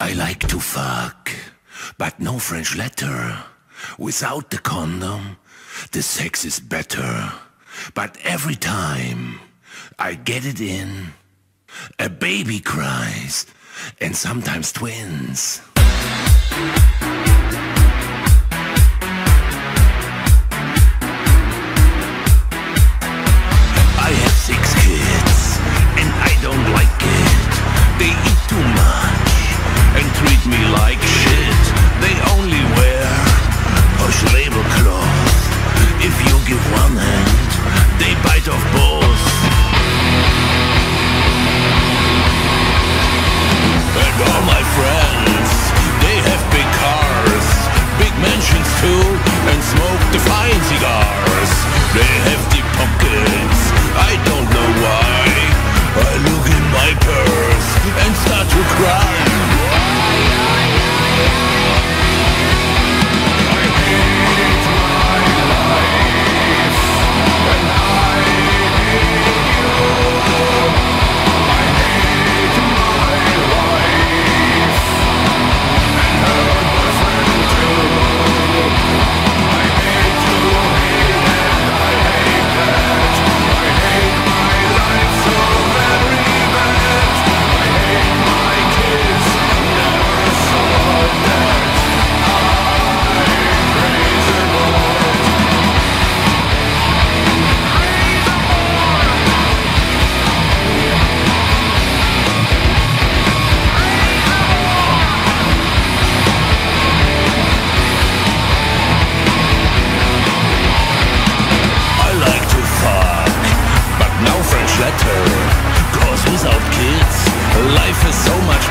I like to fuck, but no French letter. Without the condom, the sex is better. But every time I get it in, a baby cries, and sometimes twins.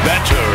better.